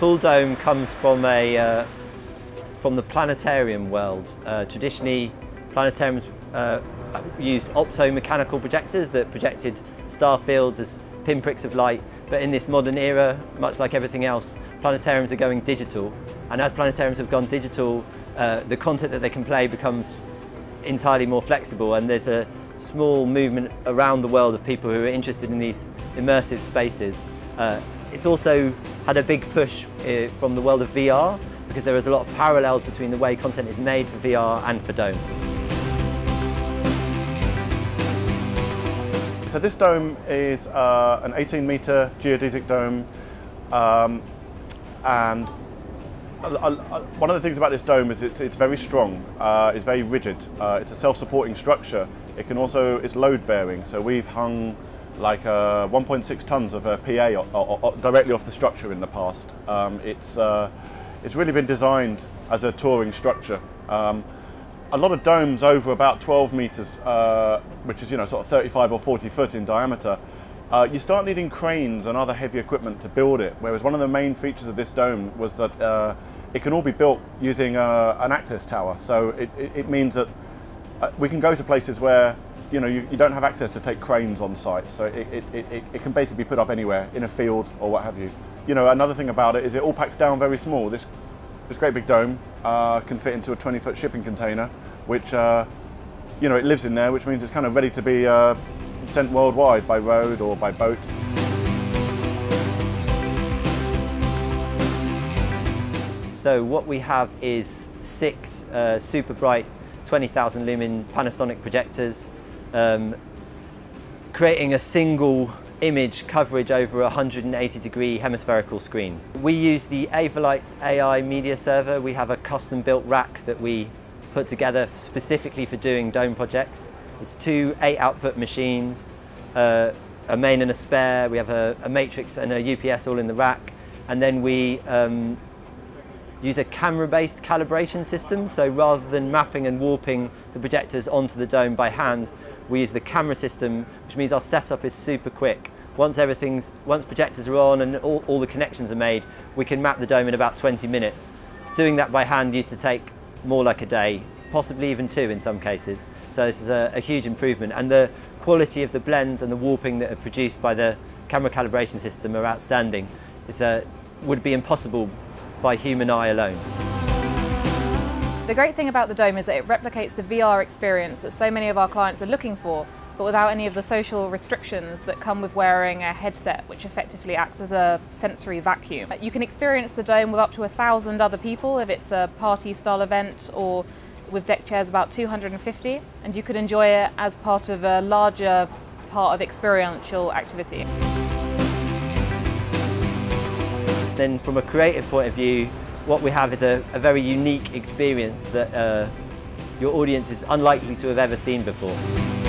Full dome comes from a uh, from the planetarium world. Uh, traditionally, planetariums uh, used optomechanical projectors that projected star fields as pinpricks of light. But in this modern era, much like everything else, planetariums are going digital. And as planetariums have gone digital, uh, the content that they can play becomes entirely more flexible and there's a small movement around the world of people who are interested in these immersive spaces. It's also had a big push uh, from the world of VR because there is a lot of parallels between the way content is made for VR and for Dome. So this dome is uh, an 18 metre geodesic dome um, and one of the things about this dome is it's, it's very strong, uh, it's very rigid, uh, it's a self-supporting structure. It can also, it's load bearing, so we've hung like uh, 1.6 tons of PA directly off the structure in the past. Um, it's, uh, it's really been designed as a touring structure. Um, a lot of domes over about 12 meters, uh, which is you know sort of 35 or 40 foot in diameter, uh, you start needing cranes and other heavy equipment to build it. Whereas one of the main features of this dome was that uh, it can all be built using uh, an access tower. So it, it, it means that uh, we can go to places where you know you, you, don't have access to take cranes on site. So it, it, it, it can basically be put up anywhere in a field or what have you. You know another thing about it is it all packs down very small. This this great big dome uh, can fit into a 20 foot shipping container, which uh, you know it lives in there, which means it's kind of ready to be uh, sent worldwide by road or by boat. So what we have is six uh, super bright 20,000 lumen Panasonic projectors um, creating a single image coverage over a 180 degree hemispherical screen. We use the Avolites AI media server. We have a custom built rack that we put together specifically for doing dome projects. It's two eight output machines, uh, a main and a spare. We have a, a, matrix and a UPS all in the rack. And then we um, use a camera-based calibration system. So rather than mapping and warping the projectors onto the dome by hand, we use the camera system, which means our setup is super quick. Once everything's, once projectors are on and all, all the connections are made, we can map the dome in about 20 minutes. Doing that by hand used to take more like a day, possibly even two in some cases. So this is a, a huge improvement. And the quality of the blends and the warping that are produced by the camera calibration system are outstanding. It would be impossible by human eye alone. The great thing about the Dome is that it replicates the VR experience that so many of our clients are looking for, but without any of the social restrictions that come with wearing a headset, which effectively acts as a sensory vacuum. Uh, you can experience the Dome with up to a thousand other people if it's a party style event or with deck chairs about 250 and you could enjoy it as part of a larger part of experiential activity. Then from a creative point of view, what we have is a, a very unique experience that uh, your audience is unlikely to have ever seen before.